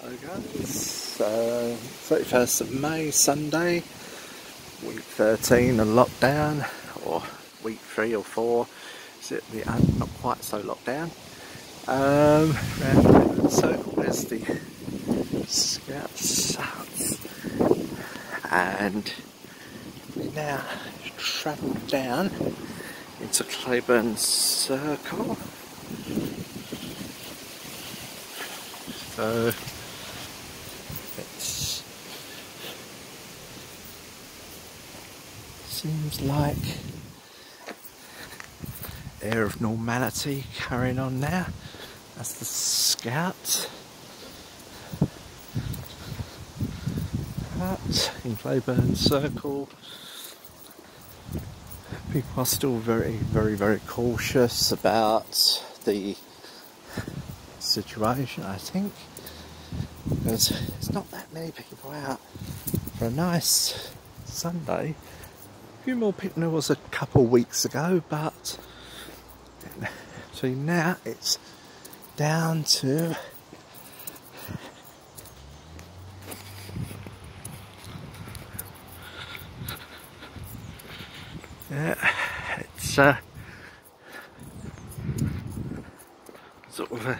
Hello guys, uh, 31st of May, Sunday, week 13 of lockdown, or week 3 or 4, is it the not quite so lockdown. Um, round the circle there's the Scouts and we now travel down into Clayburn Circle. So it seems like air of normality carrying on now. That's the scout. But in Clayburn Circle, people are still very, very, very cautious about the situation, I think because there's not that many people out for a nice Sunday. Few more people than there was a couple of weeks ago, but so now it's down to yeah, it's uh, sort of a